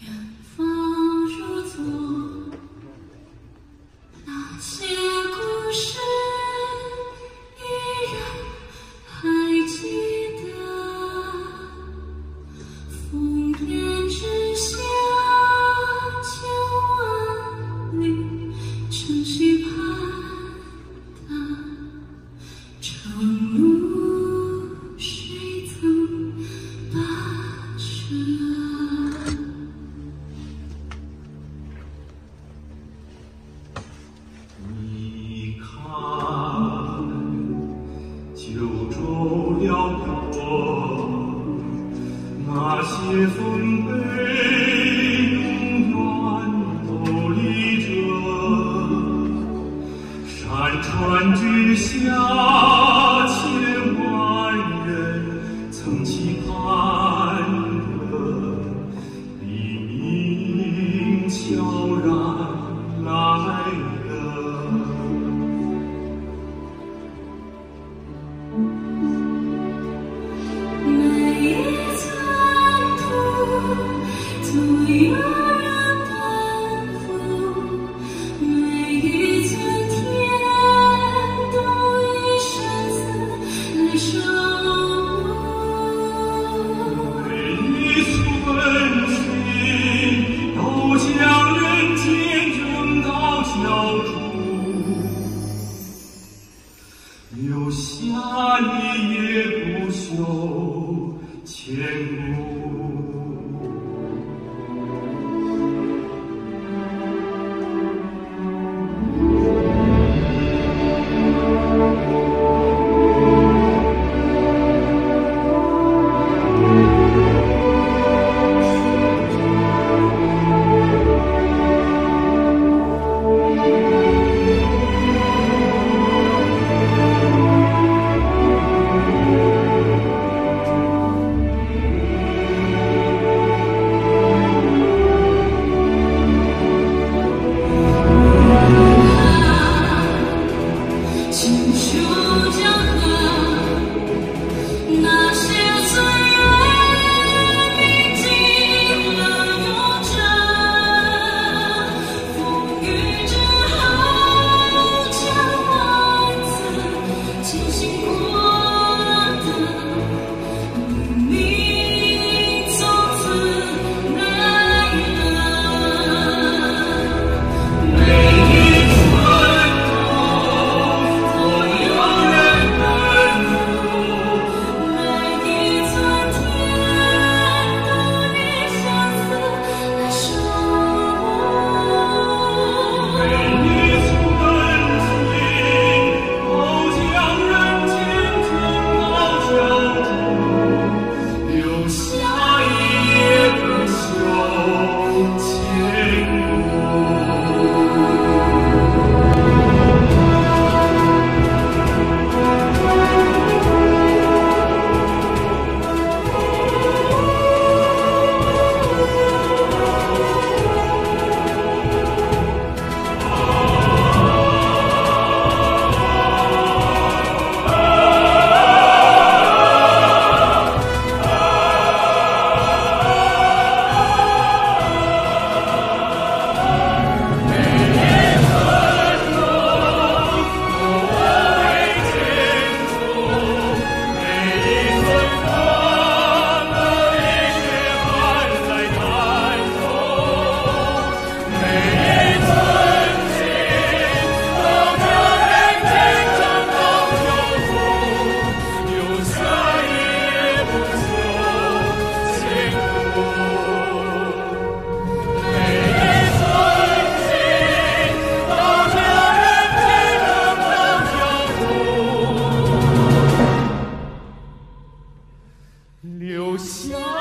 远方如昨，那些。永远立着山川之下。You.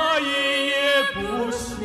那一夜不休